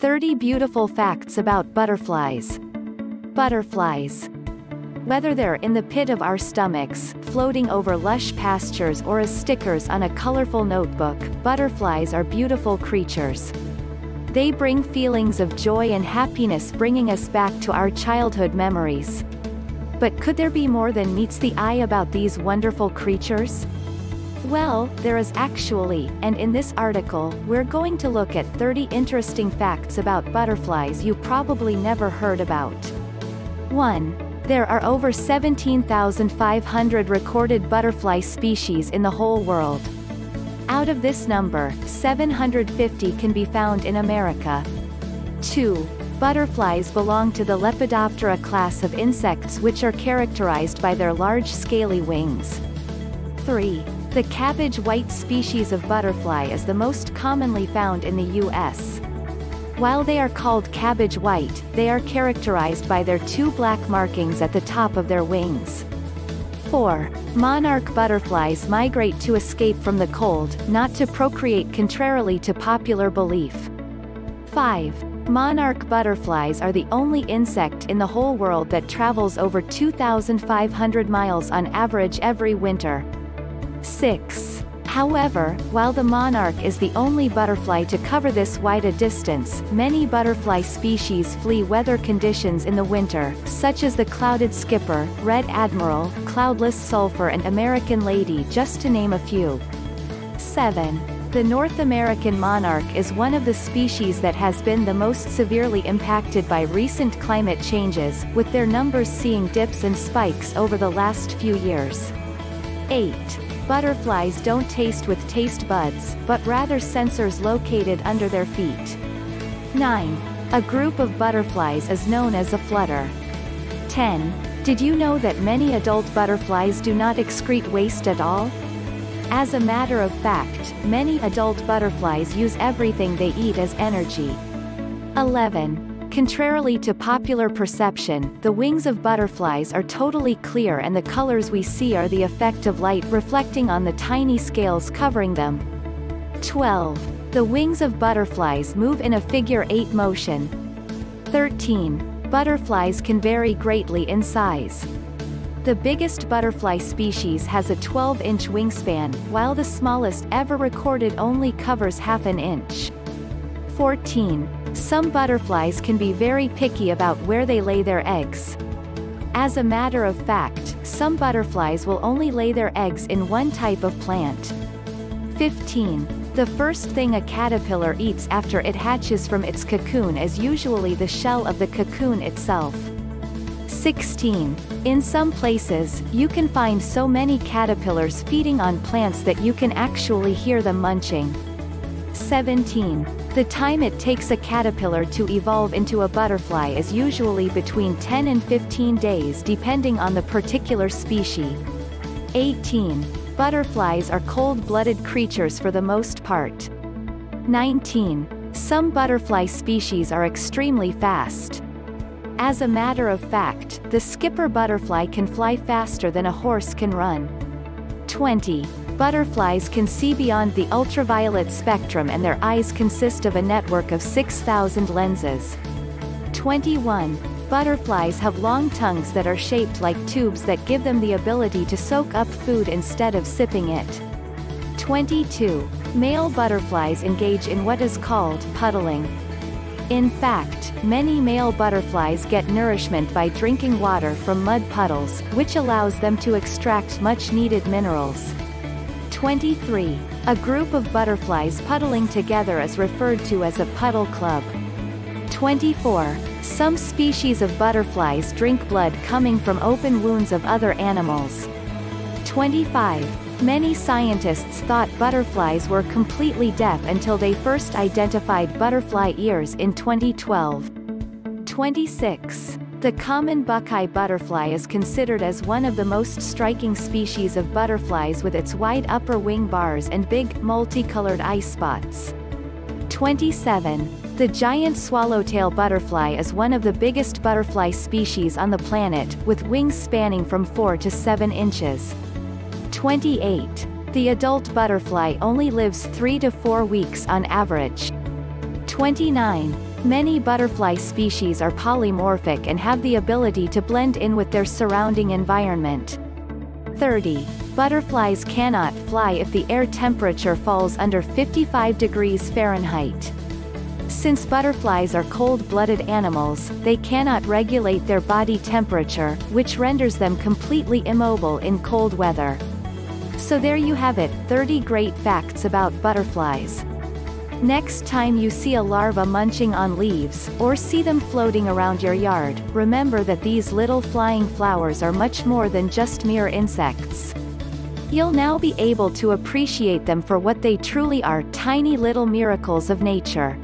30 beautiful facts about butterflies. Butterflies. Whether they're in the pit of our stomachs, floating over lush pastures or as stickers on a colorful notebook, butterflies are beautiful creatures. They bring feelings of joy and happiness bringing us back to our childhood memories. But could there be more than meets the eye about these wonderful creatures? Well, there is actually, and in this article, we're going to look at 30 interesting facts about butterflies you probably never heard about. 1. There are over 17,500 recorded butterfly species in the whole world. Out of this number, 750 can be found in America. 2. Butterflies belong to the Lepidoptera class of insects which are characterized by their large scaly wings. 3. The cabbage white species of butterfly is the most commonly found in the U.S. While they are called cabbage white, they are characterized by their two black markings at the top of their wings. 4. Monarch butterflies migrate to escape from the cold, not to procreate contrarily to popular belief. 5. Monarch butterflies are the only insect in the whole world that travels over 2,500 miles on average every winter. 6. However, while the monarch is the only butterfly to cover this wide a distance, many butterfly species flee weather conditions in the winter, such as the clouded skipper, red admiral, cloudless sulfur and American lady just to name a few. 7. The North American monarch is one of the species that has been the most severely impacted by recent climate changes, with their numbers seeing dips and spikes over the last few years. 8. Butterflies don't taste with taste buds, but rather sensors located under their feet. 9. A group of butterflies is known as a flutter. 10. Did you know that many adult butterflies do not excrete waste at all? As a matter of fact, many adult butterflies use everything they eat as energy. 11. Contrarily to popular perception, the wings of butterflies are totally clear and the colors we see are the effect of light reflecting on the tiny scales covering them. 12. The wings of butterflies move in a figure-eight motion. 13. Butterflies can vary greatly in size. The biggest butterfly species has a 12-inch wingspan, while the smallest ever recorded only covers half an inch. 14. Some butterflies can be very picky about where they lay their eggs. As a matter of fact, some butterflies will only lay their eggs in one type of plant. 15. The first thing a caterpillar eats after it hatches from its cocoon is usually the shell of the cocoon itself. 16. In some places, you can find so many caterpillars feeding on plants that you can actually hear them munching. 17. The time it takes a caterpillar to evolve into a butterfly is usually between 10 and 15 days depending on the particular species. 18. Butterflies are cold-blooded creatures for the most part. 19. Some butterfly species are extremely fast. As a matter of fact, the skipper butterfly can fly faster than a horse can run. 20. Butterflies can see beyond the ultraviolet spectrum and their eyes consist of a network of 6,000 lenses. 21. Butterflies have long tongues that are shaped like tubes that give them the ability to soak up food instead of sipping it. 22. Male butterflies engage in what is called puddling. In fact, many male butterflies get nourishment by drinking water from mud puddles, which allows them to extract much-needed minerals. 23. A group of butterflies puddling together is referred to as a puddle club. 24. Some species of butterflies drink blood coming from open wounds of other animals. 25. Many scientists thought butterflies were completely deaf until they first identified butterfly ears in 2012. 26. The common buckeye butterfly is considered as one of the most striking species of butterflies with its wide upper wing bars and big, multicolored eye spots. 27. The giant swallowtail butterfly is one of the biggest butterfly species on the planet, with wings spanning from 4 to 7 inches. 28. The adult butterfly only lives 3 to 4 weeks on average. 29. Many butterfly species are polymorphic and have the ability to blend in with their surrounding environment. 30. Butterflies cannot fly if the air temperature falls under 55 degrees Fahrenheit. Since butterflies are cold-blooded animals, they cannot regulate their body temperature, which renders them completely immobile in cold weather. So there you have it, 30 great facts about butterflies. Next time you see a larva munching on leaves, or see them floating around your yard, remember that these little flying flowers are much more than just mere insects. You'll now be able to appreciate them for what they truly are, tiny little miracles of nature.